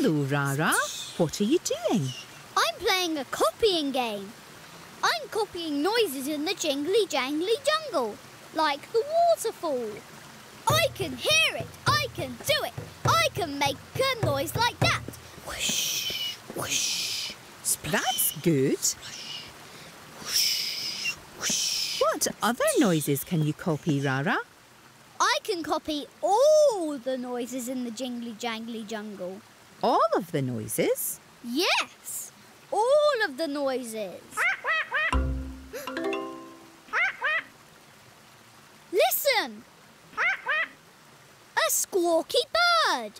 Hello, Raa Raa. What are you doing? I'm playing a copying game. I'm copying noises in the jingly jangly jungle, like the waterfall. I can hear it. I can do it. I can make a noise like that. Whoosh, whoosh. That's good. What other noises can you copy, Raa Raa? I can copy all the noises in the jingly jangly jungle. All of the noises? Yes, all of the noises. Listen! A squawky bird.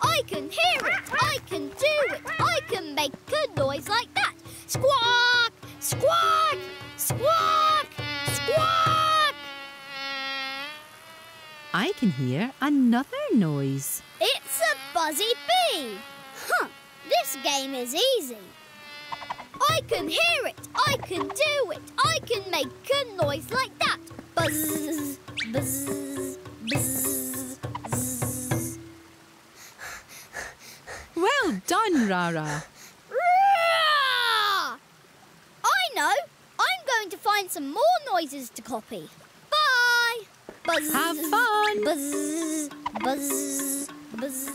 I can hear it. I can do it. I can make a noise like that. Squawk! Squawk! Squawk! Squawk! I can hear another noise. A bee. Huh, this game is easy. I can hear it. I can do it. I can make a noise like that. Buzz, buzz, buzz, buzz. Well done, Raa Raa. Roar! I know. I'm going to find some more noises to copy. Bye. Buzz. Have fun. Buzz, buzz. Buzz,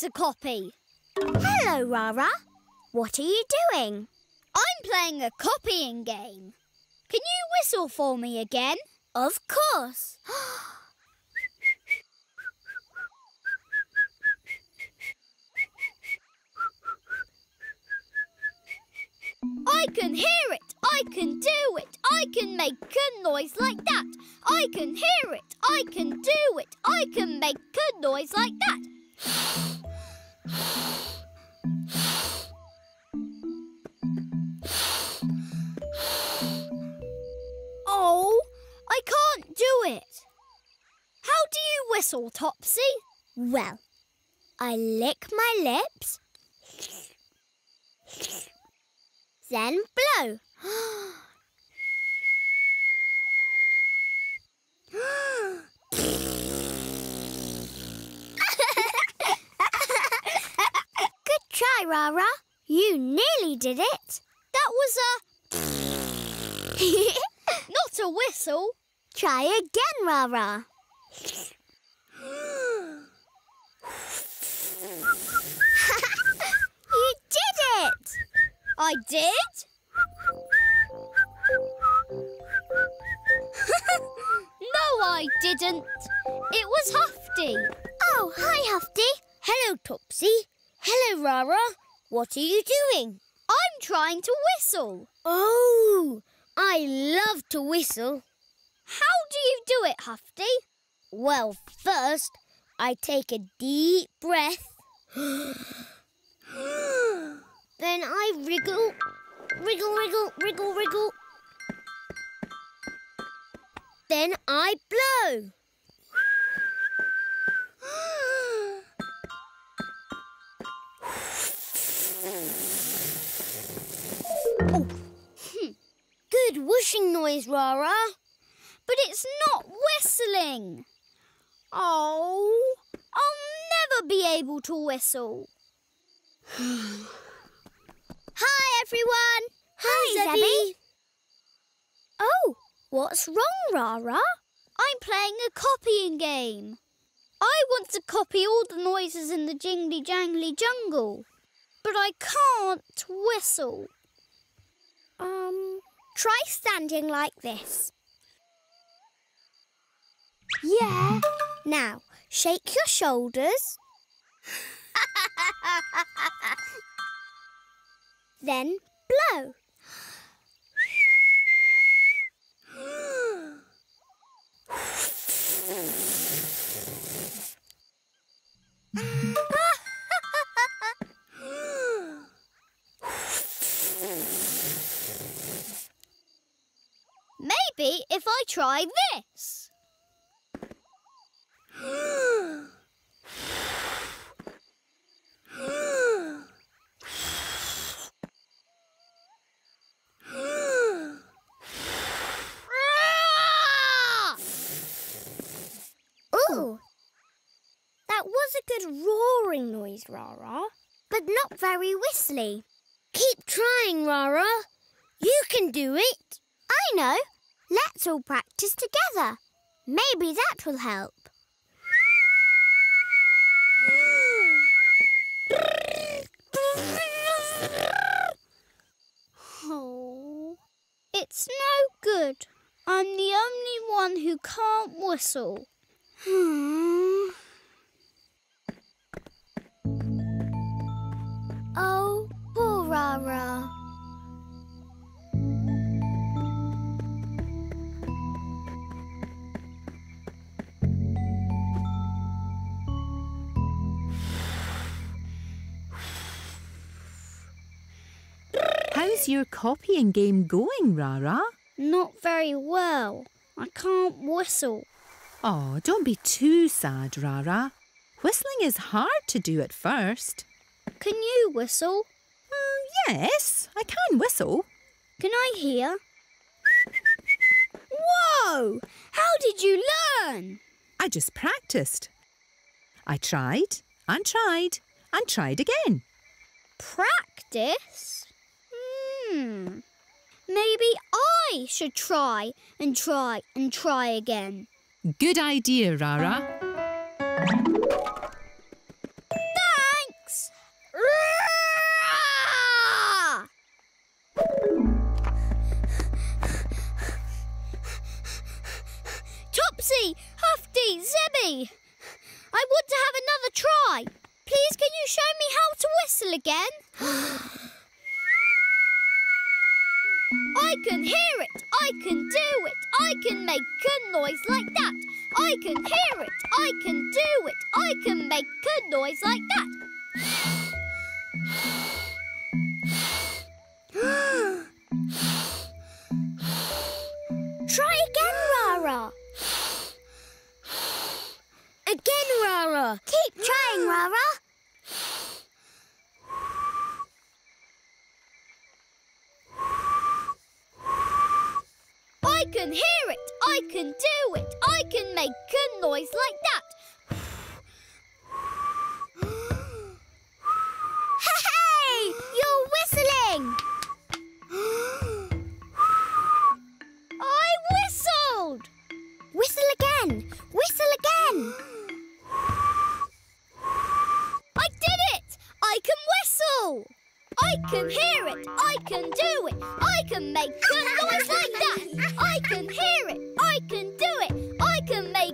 to copy. Hello, Raa Raa. What are you doing? I'm playing a copying game. Can you whistle for me again? Of course. I can hear it. I can do it. I can make a noise like that. I can hear it. I can do it. I can make a noise like that. It. How do you whistle, Topsy? Well, I lick my lips, then blow. Good try, Raa Raa. You nearly did it. That was a not a whistle. Try again, Raa Raa. you did it! I did? no, I didn't. It was Huffty. Oh, hi, Huffty. Hello, Topsy. Hello, Raa Raa. What are you doing? I'm trying to whistle. Oh, I love to whistle. How do you do it, Huffty? Well, first, I take a deep breath. then I wriggle, wriggle, wriggle, wriggle, wriggle. Then I blow. oh. Hmm. Good whooshing noise, Raa Raa. But it's not whistling. Oh, I'll never be able to whistle. Hi, everyone. Hi, Zebby. Oh, what's wrong, Raa Raa? I'm playing a copying game. I want to copy all the noises in the jingly jangly jungle, but I can't whistle. Um, try standing like this. Yeah. Now, shake your shoulders. then blow. Maybe if I try this. Ooh! That was a good roaring noise, Raa Raa. But not very whistly. Keep trying, Raa Raa. You can do it. I know. Let's all practice together. Maybe that will help. It's no good. I'm the only one who can't whistle. Hmm. How's your copying game going, Raa Raa? Not very well. I can't whistle. Oh, don't be too sad, Raa Raa. Whistling is hard to do at first. Can you whistle? Mm, yes, I can whistle. Can I hear? Whoa! How did you learn? I just practiced. I tried and tried and tried again. Practice? Hmm. Maybe I should try and try and try again. Good idea, Raa Raa.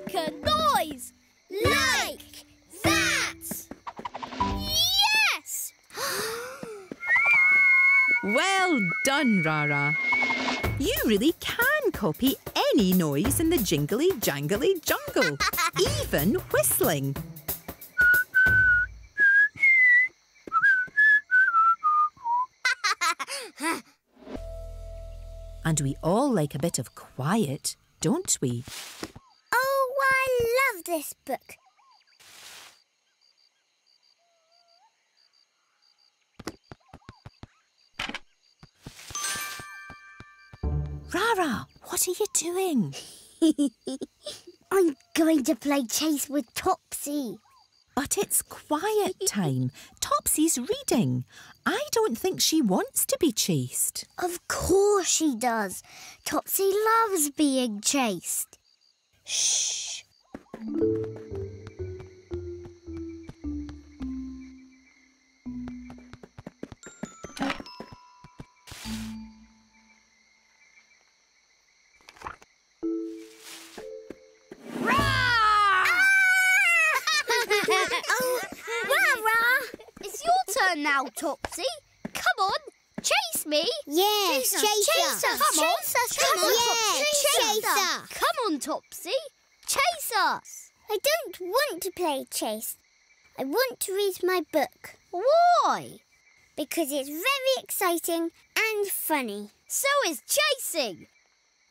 Make a noise like that. Yes! Well done, Raa Raa. You really can copy any noise in the jingly jangly jungle, even whistling. And we all like a bit of quiet, don't we? I love this book. Raa Raa, what are you doing? I'm going to play chase with Topsy. But it's quiet time. Topsy's reading. I don't think she wants to be chased. Of course she does. Topsy loves being chased. Shh. oh, Raa Raa! It's your turn now, Topsy. Come on, chase me. Yes, Chase us, chase chase us, us. come on. Us, Come come on, on. Topsy, Yeah, chase chase us. Come on, Topsy. Us. I don't want to play chase. I want to read my book Why? because it's very exciting and funny. So is chasing.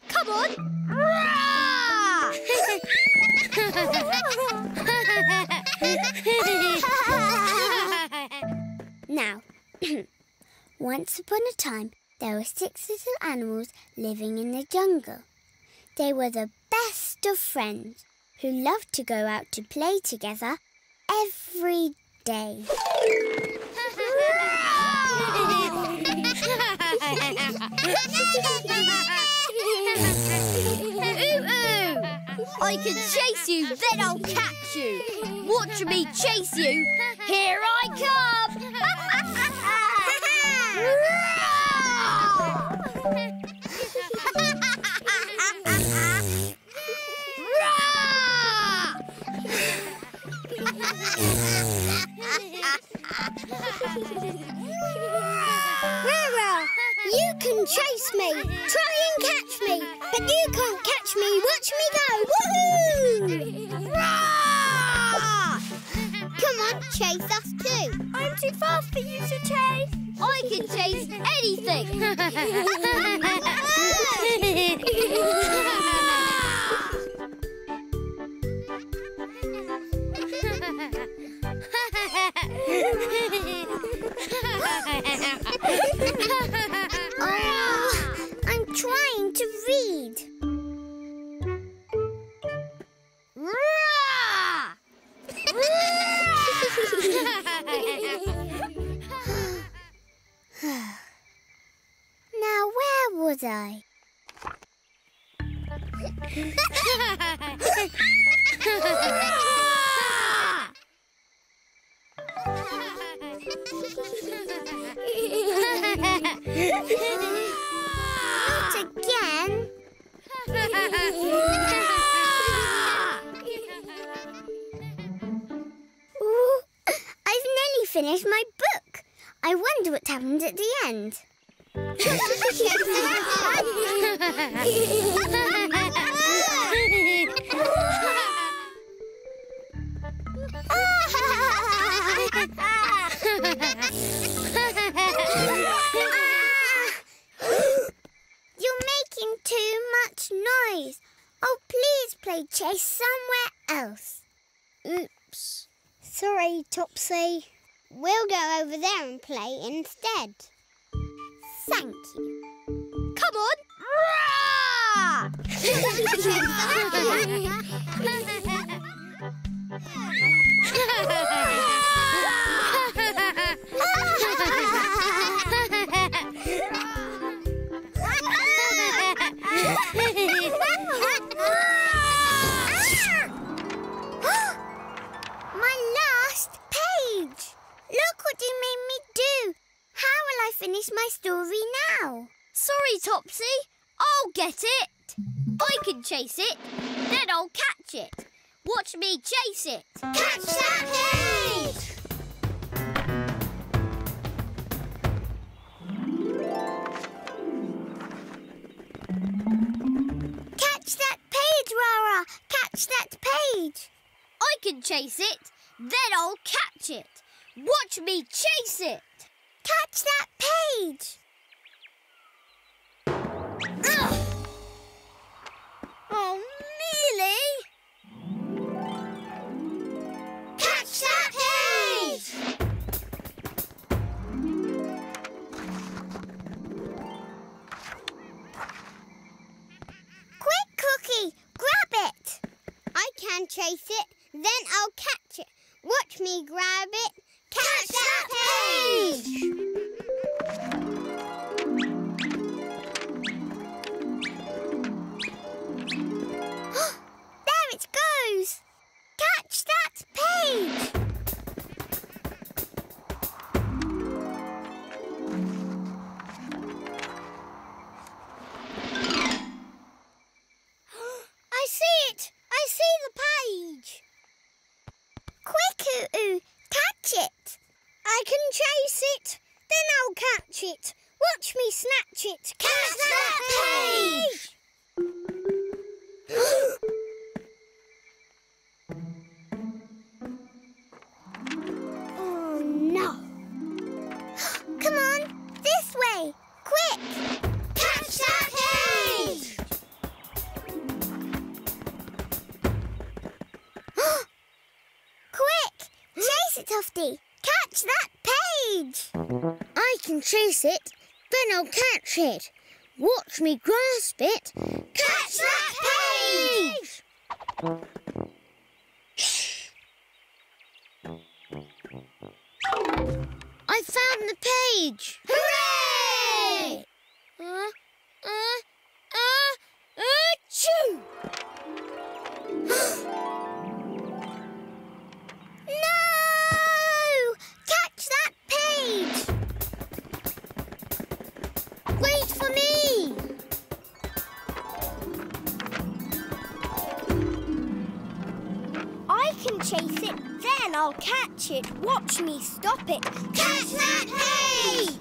Come on. Now, once upon a time, there were six little animals living in the jungle. They were the best of friends who loved to go out to play together every day. Ooh-ooh! I can chase you, then I'll catch you. Watch me chase you. Here I come! where was I? Not You're making too much noise. Oh, please play chase somewhere else. Oops. Sorry, Topsy. We'll go over there and play instead. Thank you. Come on. what you made me do. How will I finish my story now? Sorry, Topsy. I'll get it. I can chase it, then I'll catch it. Watch me chase it. Catch that page! Catch that page, Raa Raa! Catch that page! I can chase it, then I'll catch it. Watch me chase it. Catch that page! Oh, chase it, then I'll catch it. Watch me grasp it. Catch that page! I found the page. Hooray! Uh, uh, uh, achoo! Chase it, then I'll catch it. Watch me stop it. Catch that page!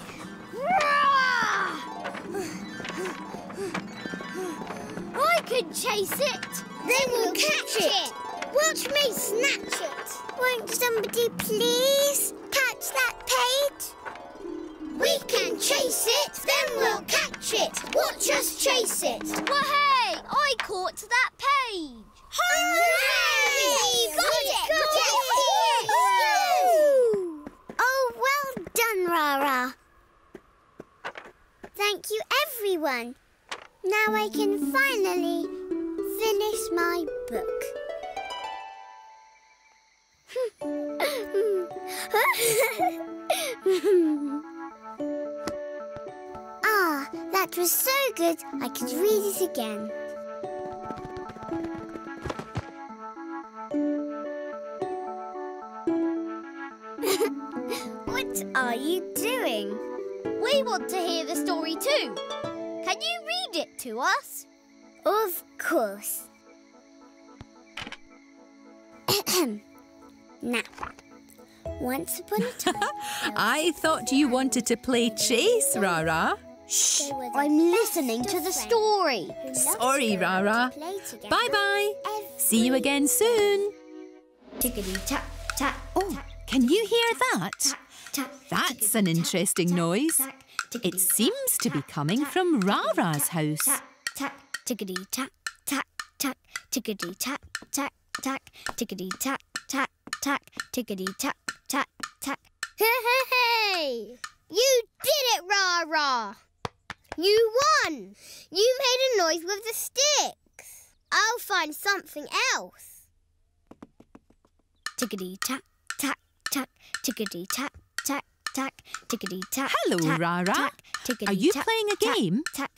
I can chase it. Then we'll catch it. Watch me snatch it. Won't somebody please Now I can finally finish my book. ah, that was so good I could read it again. what are you doing? We want to hear the story too. Can you read it to us? Of course. now, once upon a time, I thought you wanted to play chase, Raa Raa. Shh, I'm listening to the story. Sorry, Raa Raa. Bye bye. See you again soon. Tickety tap tap. Oh, can you hear that? That's an interesting noise. It seems to be coming from Raa Raa's house. Tap. Tickety tap tap tap. Tickety tap tap tap. Tickety tap tap tap. Tickety tap tap tap. Hey! You did it, Rah! You won! You made a noise with the sticks. I'll find something else. Tickety tap tap tap. Tickety tap tap. Tickety tap. Hello, tap, Raa Raa. tap, tickety Are you tap, playing a game? Tap.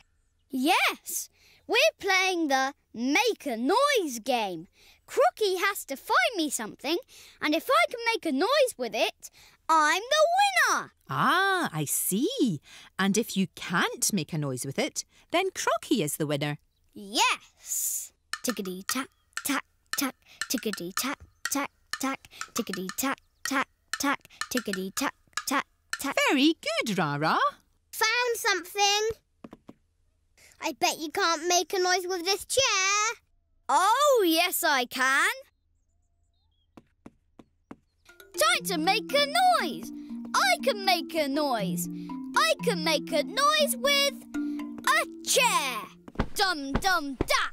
Yes! We're playing the Make a Noise game. Crocky has to find me something, and if I can make a noise with it, I'm the winner! Ah, I see. And if you can't make a noise with it, then Crocky is the winner. Yes! Tickety tap tap tap. Tickety tap tap tap. Tickety tap tap tap. Tickety tap Very good, Raa Raa. Found something. I bet you can't make a noise with this chair. Oh, yes, I can. Time to make a noise. I can make a noise. I can make a noise with a chair. Dum dum da.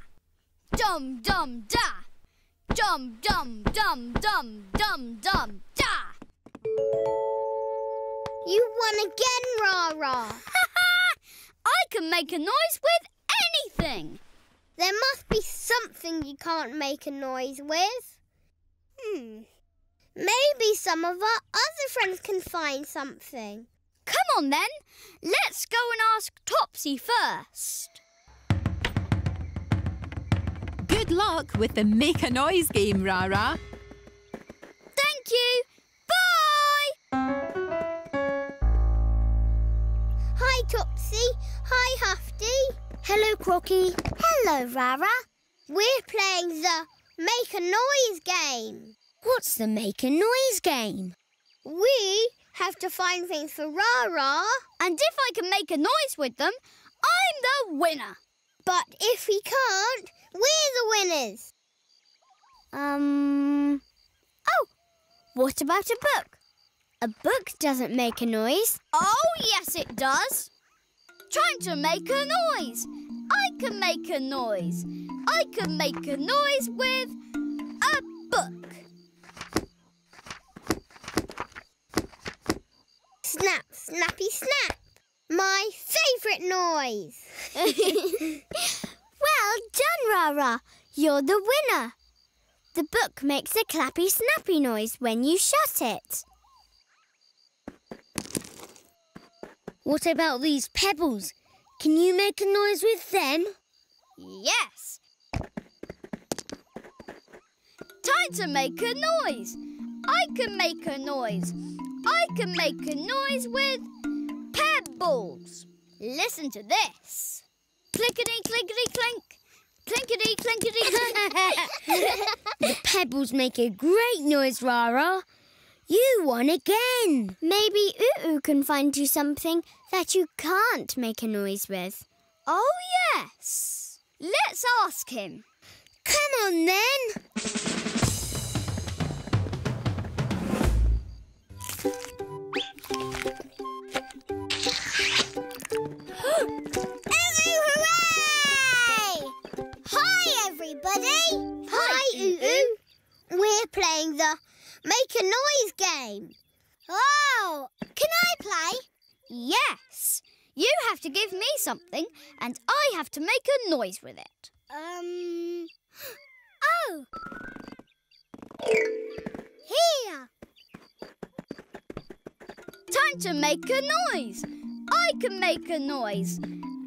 Dum dum da. Dum dum dum dum dum dum da. You won again, Raa Raa. I can make a noise with anything. There must be something you can't make a noise with. Hmm. Maybe some of our other friends can find something. Come on then. Let's go and ask Topsy first. Good luck with the Make a Noise game, Raa Raa. Thank you. Bye. Hi, Topsy. Hi, Huffty. Hello, Crocky. Hello, Raa Raa. We're playing the Make a Noise game. What's the make a noise game? We have to find things for Raa Raa. And if I can make a noise with them, I'm the winner. But if we can't, we're the winners. Um. Oh, what about a book? A book doesn't make a noise. Oh, yes, it does. Trying to make a noise. I can make a noise. I can make a noise with a book. Snap, snappy, snap. My favourite noise. Well done, Raa Raa. You're the winner. The book makes a clappy snappy noise when you shut it. What about these pebbles? Can you make a noise with them? Yes. Time to make a noise. I can make a noise. I can make a noise with pebbles. Listen to this. Clickety clickety clink. Clinkety clinkety clink. The pebbles make a great noise, Raa Raa. You won again. Maybe Oo can find you something that you can't make a noise with. oh, yes. Let's ask him. Come on then. hooray! Hi, everybody. Hi. We're playing the Make a Noise game. Oh, can I play? Yes. You have to give me something and I have to make a noise with it. Um. Oh. Here. Time to make a noise. I can make a noise.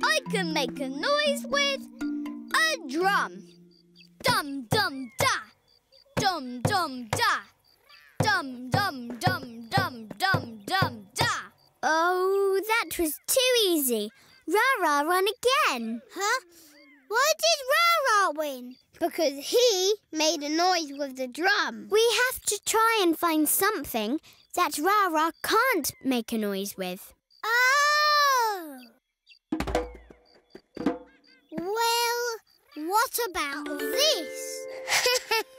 I can make a noise with a drum. Dum dum da. Dum dum da. Dum dum dum dum dum dum da. Oh, that was too easy. Raa Raa won again. Huh? Why did Raa Raa win? Because he made a noise with the drum. We have to try and find something that Raa Raa can't make a noise with. Oh! Well, what about this?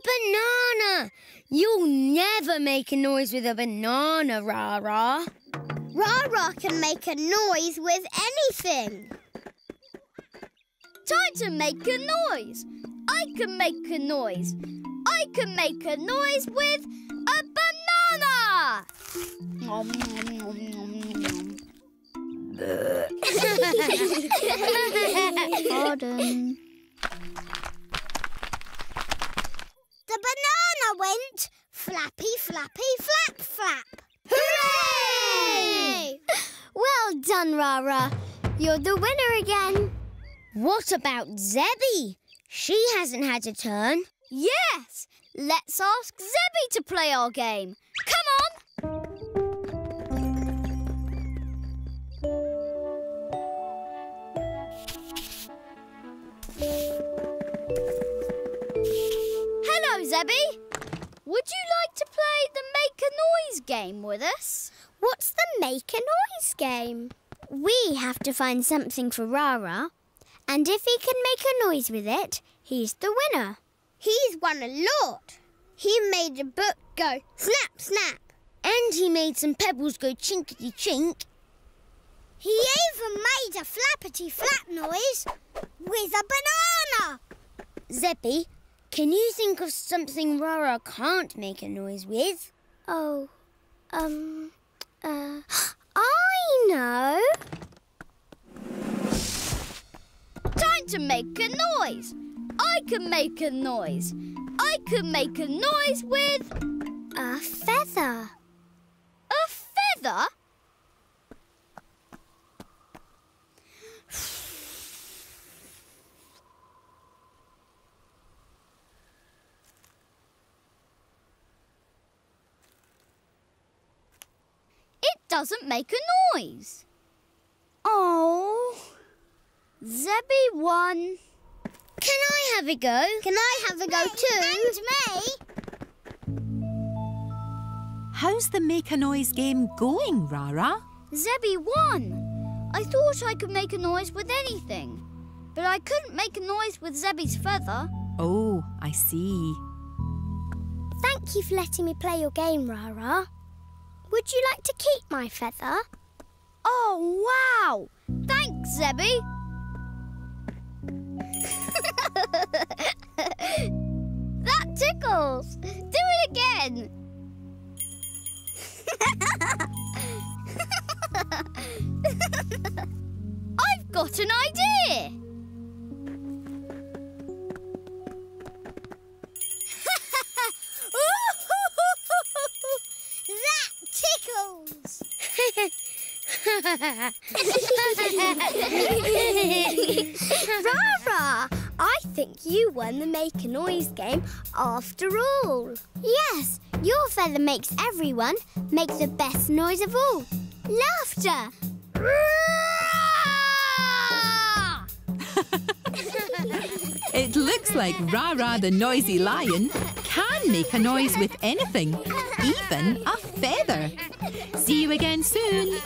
a banana! You'll never make a noise with a banana, Raa Raa. Rara can make a noise with anything. Time to make a noise. I can make a noise. I can make a noise with a banana. Nom, nom, nom. Pardon. The banana went flappy, flappy, flap, flap. Hooray! well done, Raa Raa. You're the winner again. What about Zebby? She hasn't had a turn. Yes, let's ask Zebby to play our game. Come on. Hello, Zebby. Would you play the Make a Noise game with us? What's the make a noise game? We have to find something for Raa Raa, and if he can make a noise with it, he's the winner. He's won a lot. He made a book go snap, snap. And he made some pebbles go chinkety chink. He even made a flappity flap noise with a banana. Zebby, can you think of something Raa Raa can't make a noise with? Oh, um, uh, I know. Time to make a noise. I can make a noise. I can make a noise with A feather. a feather. It doesn't make a noise. Oh, Zebby won. Can I have a go? Can I have a go too? And me. How's the make a noise game going, Raa Raa? Zebby won. I thought I could make a noise with anything, but I couldn't make a noise with Zebby's feather. Oh, I see. Thank you for letting me play your game, Raa Raa. Would you like to keep my feather? Oh, wow! Thanks, Zebby. that tickles. Do it again. I've got an idea. That tickles. Raa Raa, I think you won the Make a Noise game after all. Yes, your feather makes everyone make the best noise of all. Laughter! It looks like Raa Raa the noisy lion can make a noise with anything, even a feather. See you again soon.